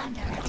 Our forces are under